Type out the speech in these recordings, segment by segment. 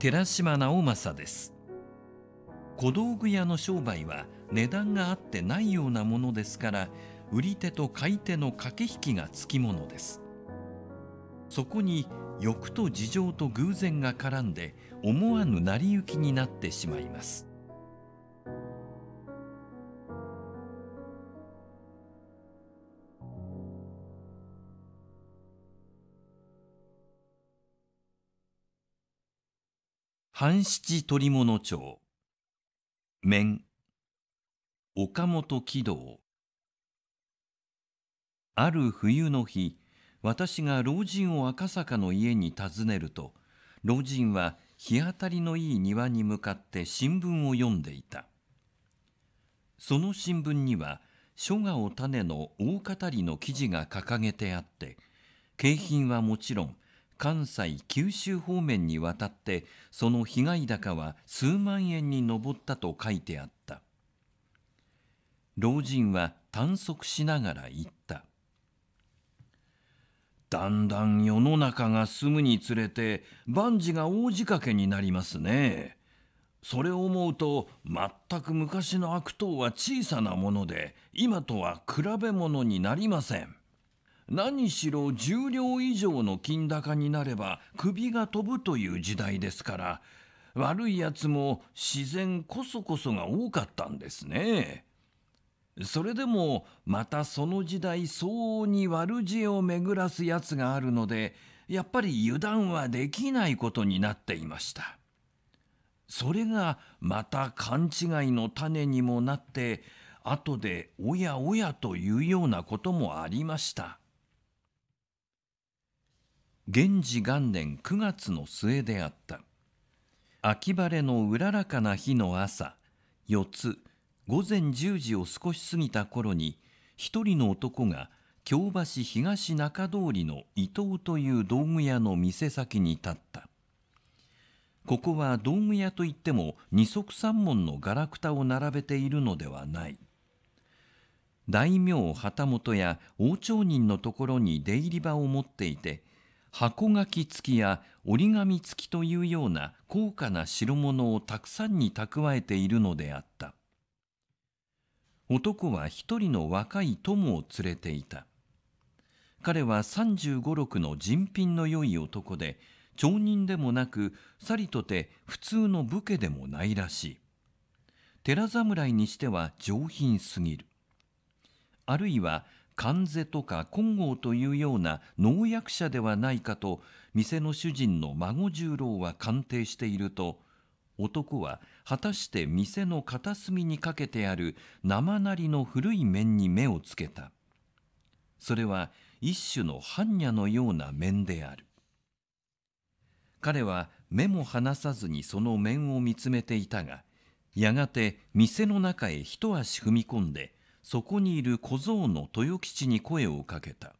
寺島直政です。小道具屋の商売は値段があってないようなものですから売り手と買い手の駆け引きがつきものです。そこに欲と事情と偶然が絡んで思わぬ成り行きになってしまいます。半七取物町。面。岡本喜道。ある冬の日私が老人を赤坂の家に訪ねると老人は日当たりのいい庭に向かって新聞を読んでいた。その新聞には書画を種の大語りの記事が掲げてあって景品はもちろん関西九州方面に渡ってその被害高は数万円に上ったと書いてあった。老人は探索しながら言った。だんだん世の中が進むにつれて万事が大仕掛けになりますね。それを思うと全く昔の悪党は小さなもので今とは比べ物になりません。何しろ十両以上の金高になれば首が飛ぶという時代ですから悪いやつも自然こそこそが多かったんですね。それでもまたその時代相応に悪知恵を巡らすやつがあるのでやっぱり油断はできないことになっていました。それがまた勘違いの種にもなって後でおやおやというようなこともありました。元治元年9月の末であった。秋晴れのうららかな日の朝四つ午前10時を少し過ぎた頃に一人の男が京橋東中通りの伊藤という道具屋の店先に立った。ここは道具屋といっても二足三門のガラクタを並べているのではない。大名旗本や王朝人のところに出入り場を持っていて箱書き付きや折り紙付きというような高価な代物をたくさんに蓄えているのであった。男は一人の若い友を連れていた。彼は三十五六の人品の良い男で町人でもなくさりとて普通の武家でもないらしい。寺侍にしては上品すぎる。あるいは関税とか金剛というような農薬者ではないかと店の主人の孫十郎は鑑定していると男は果たして店の片隅にかけてある生なりの古い面に目をつけた。それは一種の般若のような面である。彼は目も離さずにその面を見つめていたがやがて店の中へ一足踏み込んでそこにいる小僧の豊吉に声をかけた。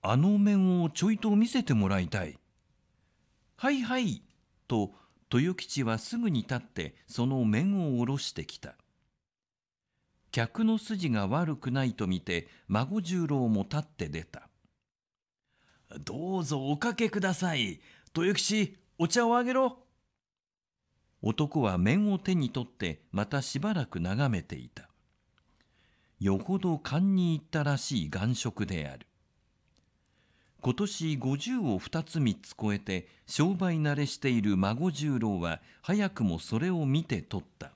あの面をちょいと見せてもらいたい。はいはい、と豊吉はすぐに立ってその面を下ろしてきた。客の筋が悪くないと見て孫十郎も立って出た。どうぞおかけください。豊吉、お茶をあげろ。男は面を手に取ってまたしばらく眺めていた。よほど勘に入ったらしい眼色である。今年50を二つ三つ超えて商売慣れしている孫十郎は早くもそれを見て取った。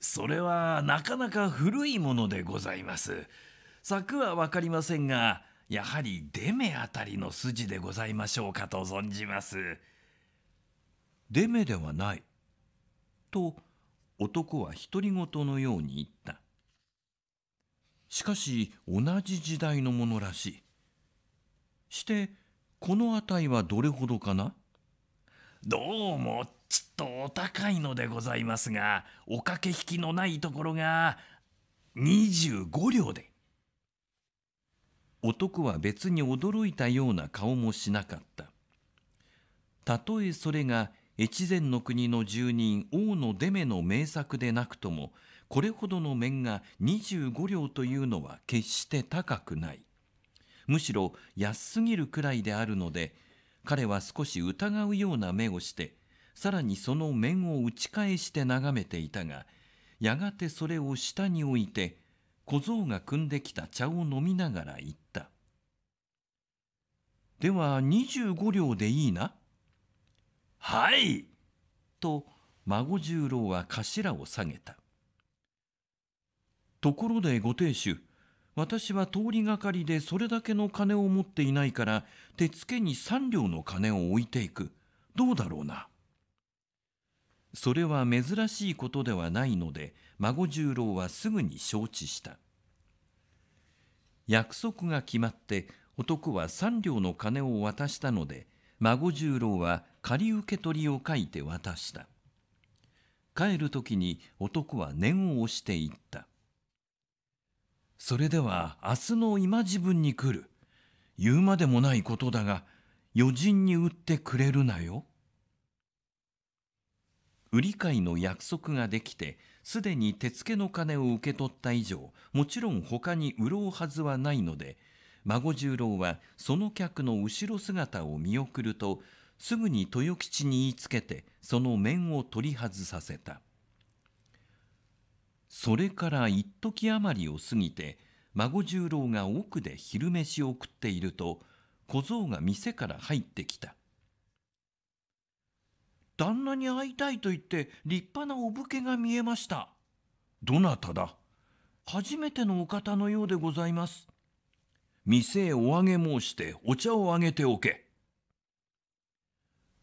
それはなかなか古いものでございます。策は分かりませんがやはり出目あたりの筋でございましょうかと存じます。出目ではない。と男は独り言のように言った。しかし同じ時代のものらしい。してこの値はどれほどかな？どうもちっとお高いのでございますがおかけ引きのないところが25両で。男は別に驚いたような顔もしなかった。たとえそれが越前の国の住人王の出目の名作でなくともこれほどの面が25両というのは決して高くないむしろ安すぎるくらいであるので彼は少し疑うような目をしてさらにその面を打ち返して眺めていたがやがてそれを下に置いて小僧が汲んできた茶を飲みながら言った「では25両でいいな?」「はい!」と孫十郎は頭を下げた。ところでご亭主私は通りがかりでそれだけの金を持っていないから手付けに三両の金を置いていく。どうだろうな。それは珍しいことではないので孫十郎はすぐに承知した。約束が決まって男は三両の金を渡したので孫十郎は借受取りを書いて渡した。帰る時に男は念を押していった。それでは明日の今時分に来る。言うまでもないことだが余人に売ってくれるなよ。売り買いの約束ができてすでに手付の金を受け取った以上もちろん他に売ろうはずはないので孫十郎はその客の後ろ姿を見送るとすぐに豊吉に言いつけてその面を取り外させたそれから一時余りを過ぎて孫十郎が奥で昼飯を食っていると小僧が店から入ってきた旦那に会いたいと言って立派なお武家が見えました。どなただ？初めてのお方のようでございます。店へおあげ申してお茶をあげておけ。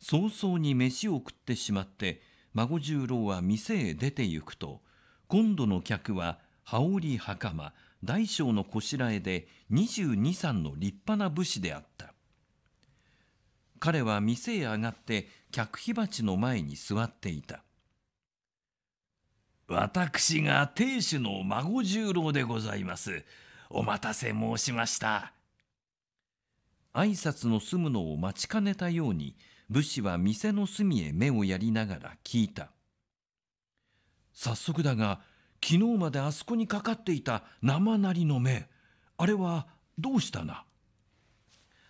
早々に飯を食ってしまって孫十郎は店へ出て行くと今度の客は羽織袴大将のこしらえで二十二三の立派な武士であった。彼は店へ上がって客火鉢の前に座っていた。私が亭主の孫十郎でございます。お待たせ申しました。挨拶の済むのを待ちかねたように武士は店の隅へ目をやりながら聞いた早速だが昨日まであそこにかかっていた生なりの目あれはどうしたな？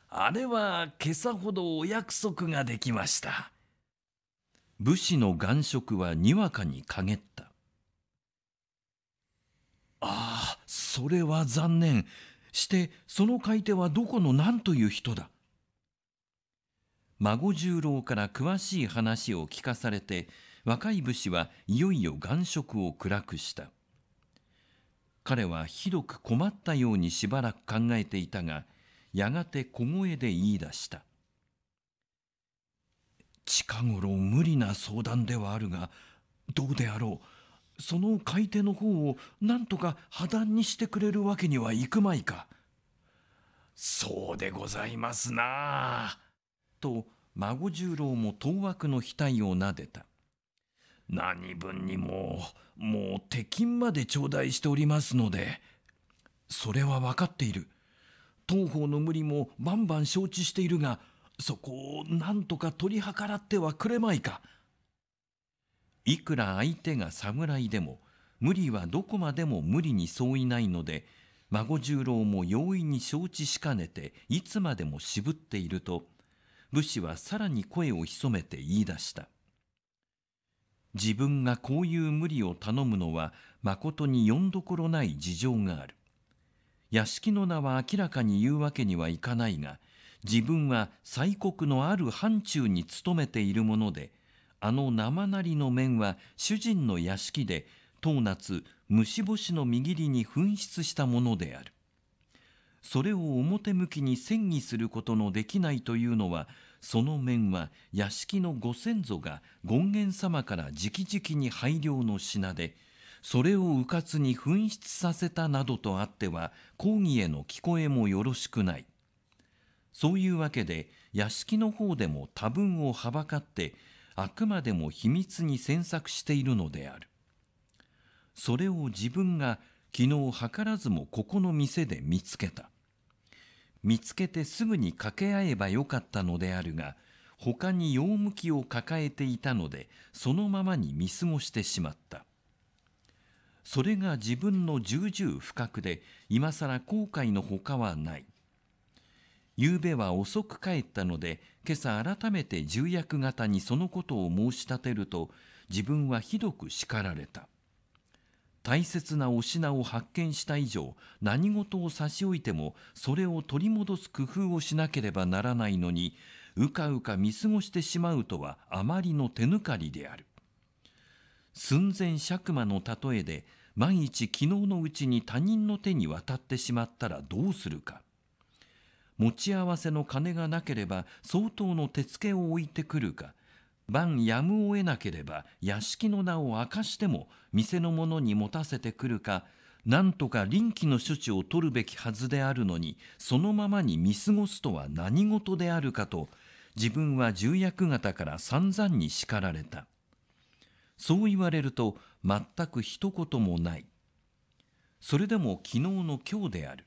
あれは今朝ほどお約束ができました。武士の眼色はにわかに陰った。ああ、それは残念。してその買い手はどこの何という人だ？孫十郎から詳しい話を聞かされて若い武士はいよいよ眼色を暗くした。彼はひどく困ったようにしばらく考えていたがやがて小声で言い出した近頃無理な相談ではあるがどうであろう。その買い手の方を何とか破談にしてくれるわけにはいくまいか。そうでございますな。あと孫十郎も当惑の額をなでた。何分にももう手金まで頂戴しておりますのでそれは分かっている。当方の無理もバンバン承知しているがそこを何とか取り計らってはくれまいか。いくら相手が侍でも無理はどこまでも無理に相違ないので孫十郎も容易に承知しかねていつまでも渋っていると武士はさらに声を潜めて言い出した。自分がこういう無理を頼むのはまことによんどころない事情がある。屋敷の名は明らかに言うわけにはいかないが自分は西国のある範疇に勤めているものであの生なりの面は主人の屋敷で当夏虫干しの握りに紛失したものである。それを表向きに詮議することのできないというのはその面は屋敷のご先祖が権現様から直々に拝領の品でそれを迂闊に紛失させたなどとあっては講義への聞こえもよろしくない。そういうわけで屋敷の方でも多分をはばかってあくまでも秘密に詮索しているのである。それを自分が昨日図らずもここの店で見つけた。見つけてすぐに掛け合えばよかったのであるが他に用向きを抱えていたのでそのままに見過ごしてしまった。それが自分の重々不覚で今更後悔のほかはない夕べは遅く帰ったので今朝改めて重役方にそのことを申し立てると自分はひどく叱られた大切なお品を発見した以上何事を差し置いてもそれを取り戻す工夫をしなければならないのにうかうか見過ごしてしまうとはあまりの手抜かりである。寸前尺馬の例えで万一昨日のうちに他人の手に渡ってしまったらどうするか。持ち合わせの金がなければ相当の手付けを置いてくるか。晩やむを得なければ屋敷の名を明かしても店の者に持たせてくるか何とか臨機の処置を取るべきはずであるのにそのままに見過ごすとは何事であるかと自分は重役方から散々に叱られた。そう言われると全く一言もない。それでも昨日の今日である。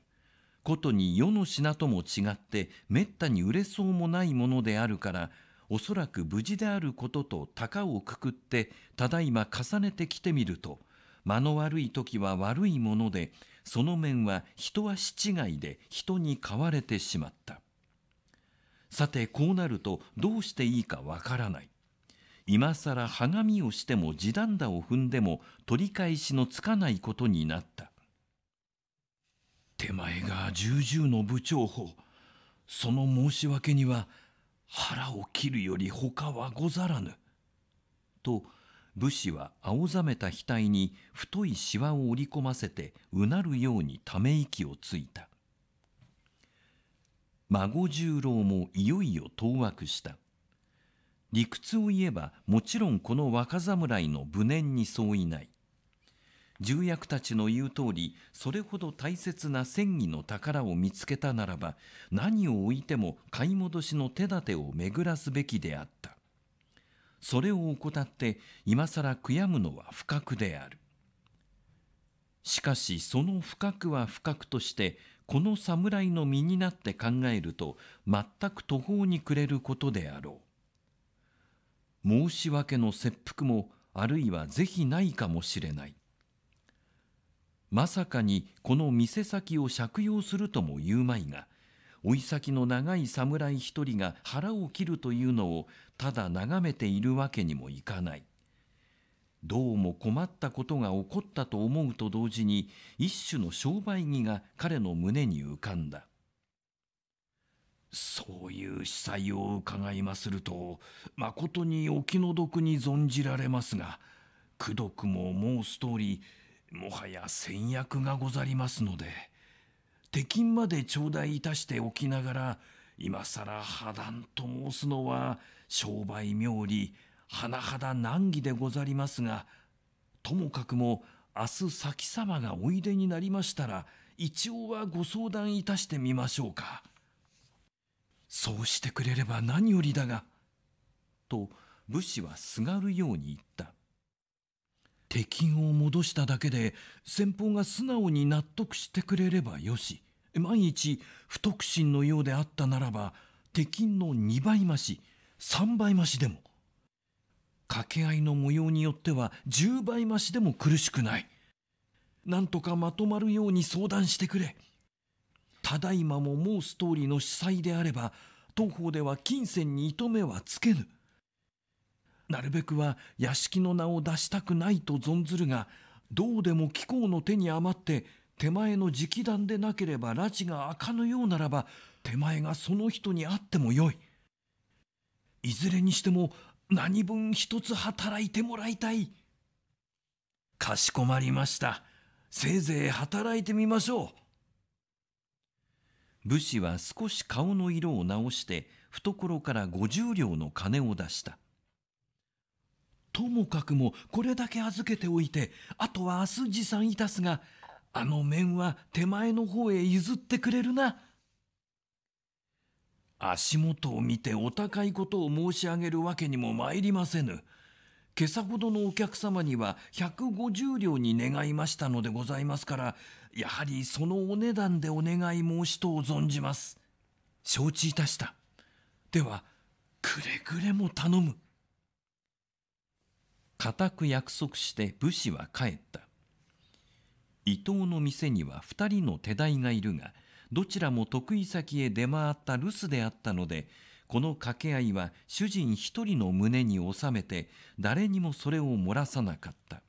ことに世の品とも違ってめったに売れそうもないものであるからおそらく無事であることと高をくくってただいま重ねてきてみると間の悪い時は悪いものでその面は一足違いで人に買われてしまった。さてこうなるとどうしていいかわからない。今さらはがみをしても地団打を踏んでも取り返しのつかないことになった。手前が重々の部長法その申し訳には腹を切るより他はござらぬ。と武士は青ざめた額に太いしわを織り込ませてうなるようにため息をついた。孫十郎もいよいよ当惑した。理屈を言えばもちろんこの若侍の無念に相違ない。重役たちの言う通りそれほど大切な戦意の宝を見つけたならば何を置いても買い戻しの手立てを巡らすべきであった。それを怠って今更悔やむのは不覚である。しかしその不覚は不覚としてこの侍の身になって考えると全く途方に暮れることであろう。申し訳の切腹もあるいは是非ないかもしれない。まさかにこの店先を借用するとも言うまいが追い先の長い侍一人が腹を切るというのをただ眺めているわけにもいかない。どうも困ったことが起こったと思うと同時に一種の商売義が彼の胸に浮かんだ。そういう司祭を伺いまするとまことにお気の毒に存じられますが功徳も申す通りもはや先約がござりますので手金まで頂戴いたしておきながら今更破談と申すのは商売冥利甚だ難儀でござりますがともかくも明日先様がおいでになりましたら一応はご相談いたしてみましょうか。そうしてくれれば何よりだが。と武士はすがるように言った。手金を戻しただけで先方が素直に納得してくれればよし。万一不徳心のようであったならば手金の2倍増し3倍増しでも。掛け合いの模様によっては10倍増しでも苦しくない。なんとかまとまるように相談してくれ。ただいまも申す通りの司祭であれば当方では金銭に糸目はつけぬ。なるべくは屋敷の名を出したくないと存ずるがどうでも貴公の手に余って手前の直談でなければ拉致が開かぬようならば手前がその人に会ってもよい。いずれにしても何分一つ働いてもらいたい。かしこまりました。せいぜい働いてみましょう。武士は少し顔の色を直して懐から五十両の金を出した。ともかくもこれだけ預けておいてあとは明日持参いたすがあの面は手前の方へ譲ってくれるな。足元を見てお高いことを申し上げるわけにも参りませぬ。今朝ほどのお客様には150両に願いましたのでございますからやはりそのお値段でお願い申しとを存じます。承知いたした。ではくれぐれも頼む。固く約束して武士は帰った。伊藤の店には二人の手代がいるがどちらも得意先へ出回った留守であったのでこの掛け合いは主人一人の胸に収めて誰にもそれを漏らさなかった。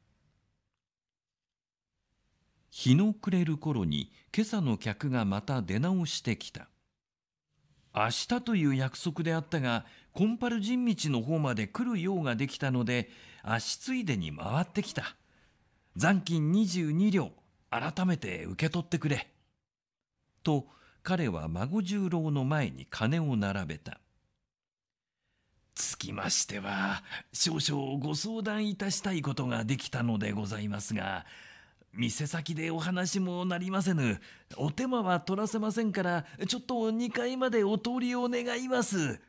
日の暮れる頃に今朝の客がまた出直してきた。明日という約束であったがコンパル人道の方まで来る用ができたので足ついでに回ってきた。残金22両改めて受け取ってくれ。と彼は孫十郎の前に金を並べた。つきましては少々ご相談いたしたいことができたのでございますが店先でお話もなりませぬ。お手間は取らせませんからちょっと2階までお通りを願います。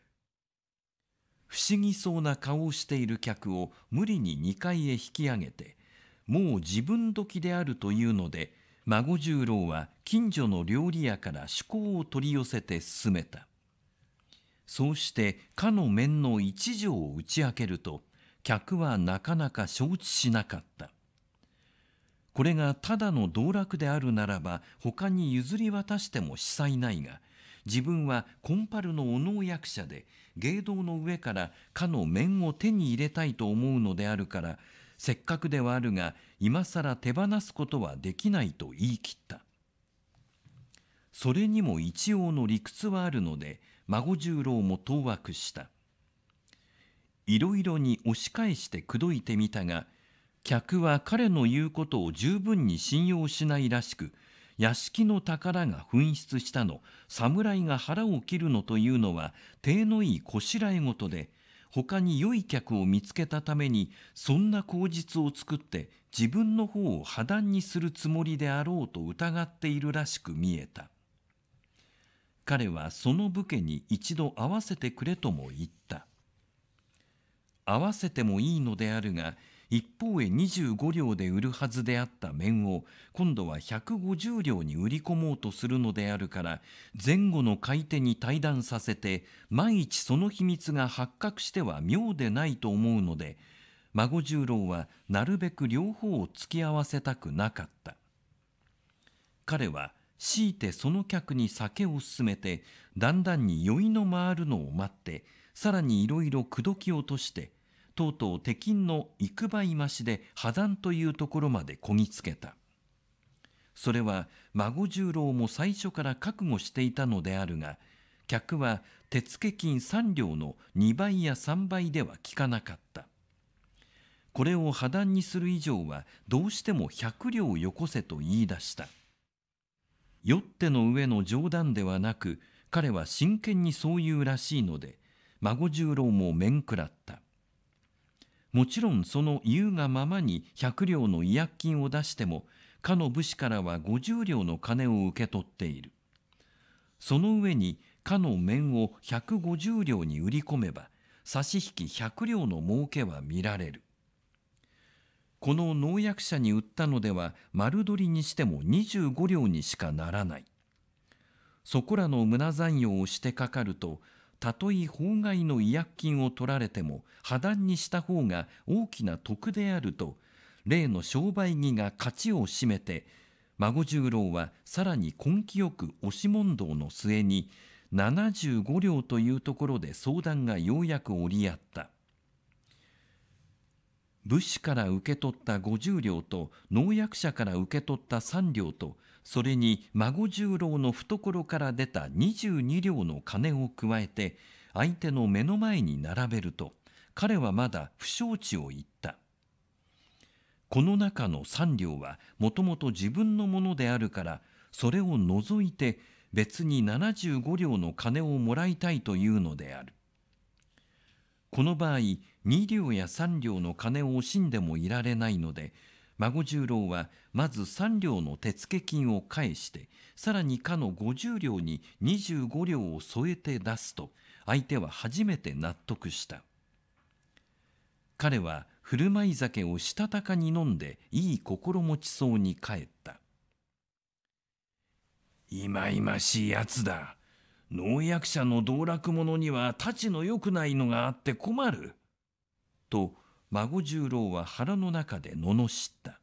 不思議そうな顔をしている客を無理に2階へ引き上げてもう自分時であるというので孫十郎は近所の料理屋から趣向を取り寄せて進めた。そうしてかの面の一条を打ち明けると客はなかなか承知しなかった。これがただの道楽であるならば他に譲り渡しても司祭ないが自分はコンパルのお能役者で芸道の上からかの面を手に入れたいと思うのであるからせっかくではあるが今更手放すことはできないと言い切った。それにも一応の理屈はあるので孫十郎も当惑した。いろいろに押し返して口説いてみたが客は彼の言うことを十分に信用しないらしく屋敷の宝が紛失したの侍が腹を切るのというのは体のいいこしらえ事で他に良い客を見つけたためにそんな口実を作って自分の方を破談にするつもりであろうと疑っているらしく見えた。彼はその武家に一度会わせてくれとも言った。会わせてもいいのであるが一方へ25両で売るはずであった面を今度は150両に売り込もうとするのであるから前後の買い手に対談させて万一その秘密が発覚しては妙でないと思うので孫十郎はなるべく両方を突き合わせたくなかった。彼は強いてその客に酒を勧めてだんだんに酔いの回るのを待ってさらにいろいろ口説き落としてとうとう敵の幾倍増しで破談というところまでこぎつけた。それは孫十郎も最初から覚悟していたのであるが客は手付金三両の2倍や3倍では効かなかった。これを破談にする以上はどうしても100両よこせと言い出した。酔っての上の冗談ではなく彼は真剣にそう言うらしいので孫十郎も面食らった。もちろんその言うがままに100両の違約金を出してもかの武士からは50両の金を受け取っている。その上にかの面を150両に売り込めば差し引き100両の儲けは見られる。この農薬者に売ったのでは丸取りにしても25両にしかならない。そこらの胸残用をしてかかるとたとえ法外の違約金を取られても破談にした方が大きな得であると例の商売着が勝ちを占めて孫十郎はさらに根気よく押し問答の末に75両というところで相談がようやく折り合った。武士から受け取った50両と農薬者から受け取った3両とそれに孫十郎の懐から出た22両の金を加えて相手の目の前に並べると彼はまだ不承知を言った。この中の3両はもともと自分のものであるからそれを除いて別に75両の金をもらいたいというのである。この場合2両や3両の金を惜しんでもいられないので孫十郎はまず3両の手付金を返してさらにかの50両に25両を添えて出すと相手は初めて納得した。彼は振る舞い酒をしたたかに飲んでいい心持ちそうに帰った。いまいましいやつだ。農薬者の道楽者には太刀のよくないのがあって困る。と孫十郎は腹の中で罵った。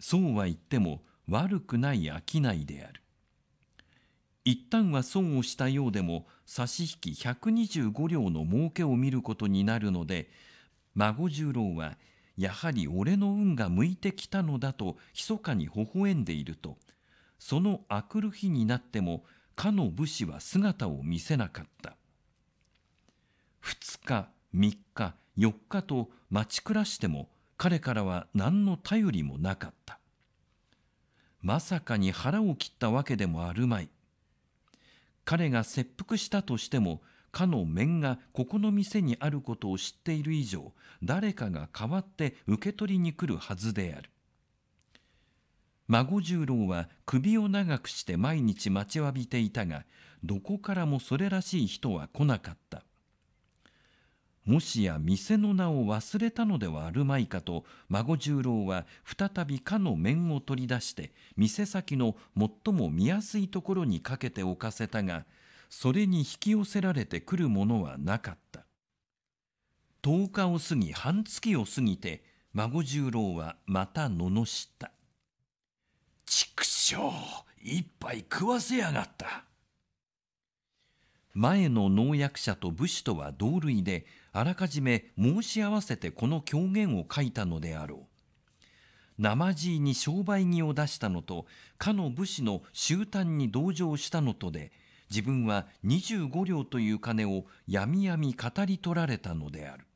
そうは言っても悪くない商いである。一旦は損をしたようでも差し引き125両の儲けを見ることになるので孫十郎はやはり俺の運が向いてきたのだと密かに微笑んでいるとその明くる日になってもかの武士は姿を見せなかった2日3日4日と待ち暮らしても彼からは何の頼りもなかった。まさかに腹を切ったわけでもあるまい。彼が切腹したとしてもかの面がここの店にあることを知っている以上誰かが代わって受け取りに来るはずである。孫十郎は首を長くして毎日待ちわびていたがどこからもそれらしい人は来なかった。もしや店の名を忘れたのではあるまいかと孫十郎は再びかの面を取り出して店先の最も見やすいところにかけておかせたがそれに引き寄せられてくるものはなかった。10日を過ぎ半月を過ぎて孫十郎はまた罵った「畜生一杯食わせやがった」前の農薬者と武士とは同類であらかじめ申し合わせてこの狂言を書いたのであろう。生地に商売着を出したのとかの武士の終端に同情したのとで自分は25両という金をやみやみ語り取られたのである。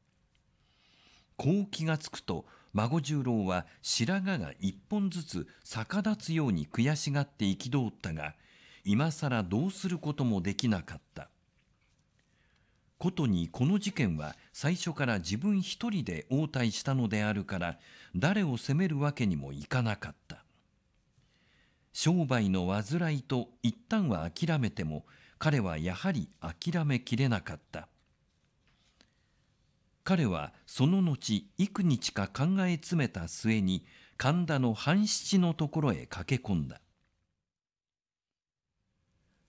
こう気がつくと孫十郎は白髪が一本ずつ逆立つように悔しがって憤ったが今更どうすることもできなかった。ことにこの事件は最初から自分一人で応対したのであるから誰を責めるわけにもいかなかった。商売の煩いと一旦は諦めても彼はやはり諦めきれなかった。彼はその後幾日か考え詰めた末に神田の半七のところへ駆け込んだ。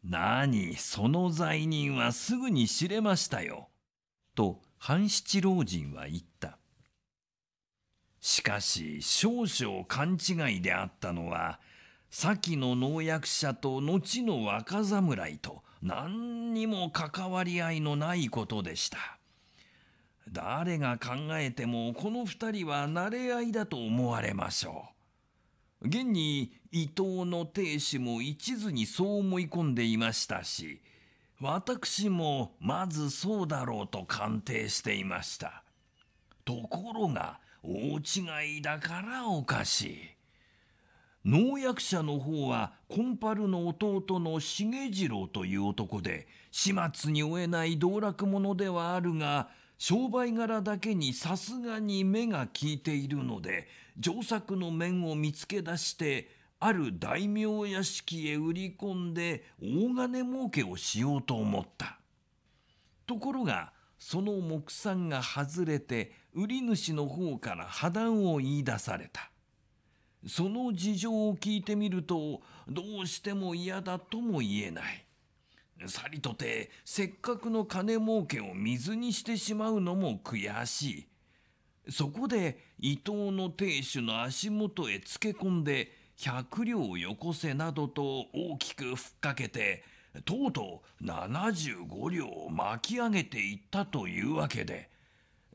何その罪人はすぐに知れましたよ。と半七老人は言った。しかし少々勘違いであったのは先の農薬者と後の若侍と何にも関わり合いのないことでした。誰が考えてもこの二人は慣れ合いだと思われましょう。現に伊藤の亭主も一途にそう思い込んでいましたし私もまずそうだろうと鑑定していました。ところが大違いだからおかしい。農薬者の方はコンパルの弟の重次郎という男で始末に負えない道楽者ではあるが商売柄だけにさすがに目が利いているので上作の面を見つけ出してある大名屋敷へ売り込んで大金儲けをしようと思った。ところがその目算が外れて売り主の方から破談を言い出された。その事情を聞いてみるとどうしても嫌だとも言えない。さりとてせっかくの金儲けを水にしてしまうのも悔しい。そこで伊藤の亭主の足元へつけ込んで百両よこせなどと大きくふっかけてとうとう75両を巻き上げていったというわけで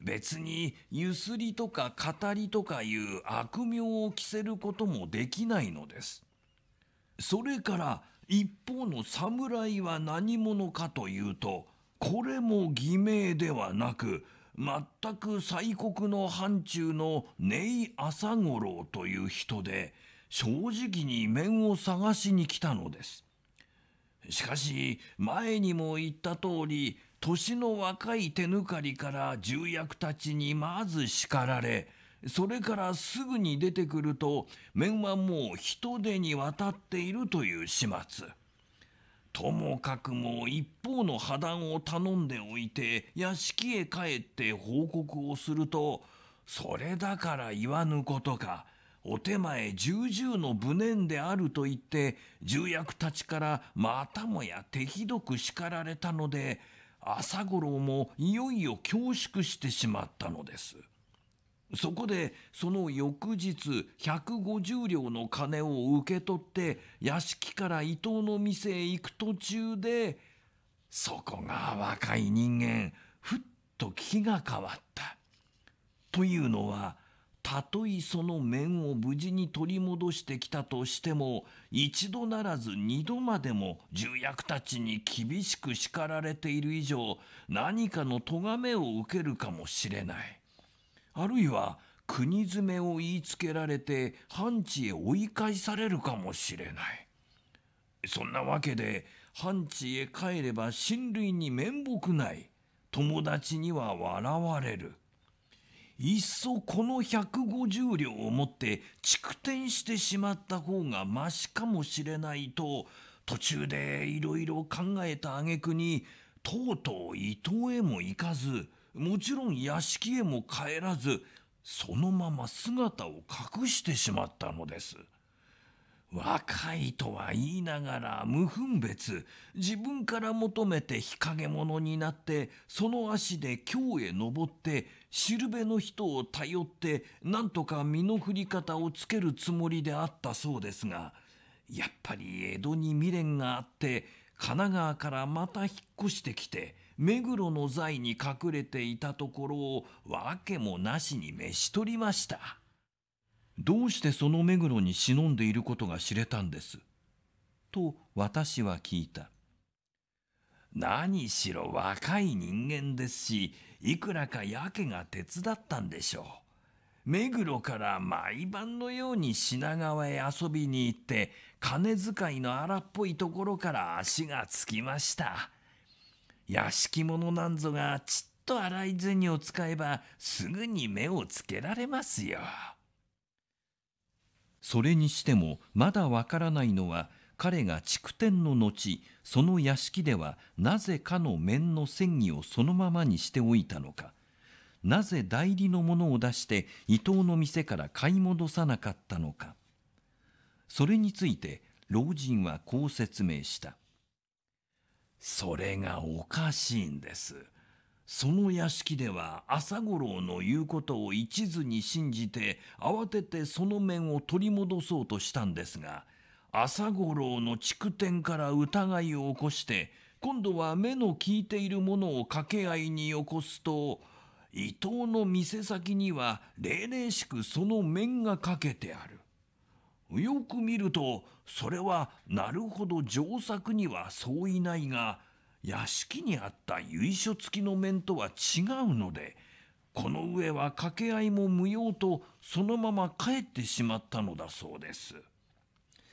別にゆすりとか語りとかいう悪名を着せることもできないのです。それから一方の侍は何者かというとこれも偽名ではなく全く西国の範疇の根井朝五郎という人で正直に面を探しに来たのです。しかし前にも言った通り年の若い手抜かりから重役たちにまず叱られそれからすぐに出てくると面はもう人手に渡っているという始末。ともかくも一方の破談を頼んでおいて屋敷へ帰って報告をするとそれだから言わぬことかお手前重々の無念であると言って重役たちからまたもや手ひどく叱られたので朝五郎もいよいよ恐縮してしまったのです。そこでその翌日150両の金を受け取って屋敷から伊藤の店へ行く途中でそこが若い人間ふっと気が変わった。というのはたとえその面を無事に取り戻してきたとしても一度ならず二度までも重役たちに厳しく叱られている以上何かの咎めを受けるかもしれない。あるいは国詰めを言いつけられて藩地へ追い返されるかもしれない。そんなわけで藩地へ帰れば親類に面目ない。友達には笑われる。いっそこの150両を持って蓄点してしまった方がましかもしれないと途中でいろいろ考えた挙句にとうとう伊東へも行かずもちろん屋敷へも帰らずそのまま姿を隠してしまったのです。若いとは言いながら無分別自分から求めて日陰者になってその足で京へ登ってしるべの人を頼ってなんとか身の振り方をつけるつもりであったそうですがやっぱり江戸に未練があって神奈川からまた引っ越してきて目黒の財に隠れていたところを訳もなしに召し取りました。どうしてその目黒に忍んでいることが知れたんです？と私は聞いた。何しろ若い人間ですしいくらかやけが手伝ったんでしょう。目黒から毎晩のように品川へ遊びに行って金遣いの荒っぽいところから足がつきました。屋敷物なんぞがちっと洗い銭を使えばすぐに目をつけられますよ。それにしてもまだわからないのは彼が築天の後その屋敷ではなぜかの面の戦議をそのままにしておいたのか。なぜ代理のものを出して伊藤の店から買い戻さなかったのか。それについて老人はこう説明した。それがおかしいんですその屋敷では朝五郎の言うことを一途に信じて慌ててその面を取り戻そうとしたんですが朝五郎の筑天から疑いを起こして今度は目の利いているものを掛け合いに起こすと伊藤の店先には霊々しくその面がかけてある。よく見るとそれはなるほど上作にはそういないが屋敷にあった由緒付きの面とは違うのでこの上は掛け合いも無用とそのまま帰ってしまったのだそうです。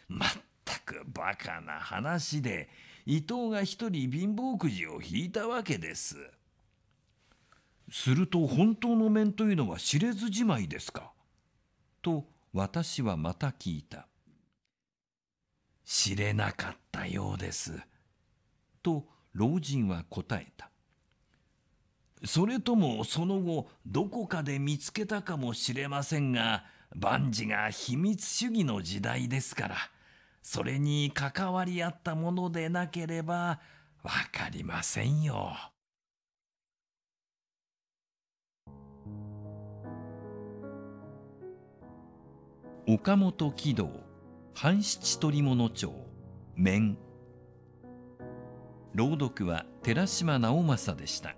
まったくバカな話で伊藤が一人貧乏くじを引いたわけです。すると本当の面というのは知れずじまいですか？と私はまた聞いた。知れなかったようです。と老人は答えた。それともその後どこかで見つけたかもしれませんが万事が秘密主義の時代ですからそれに関わり合ったものでなければわかりませんよ。岡本喜道半七取物帳面朗読は寺島直政でした。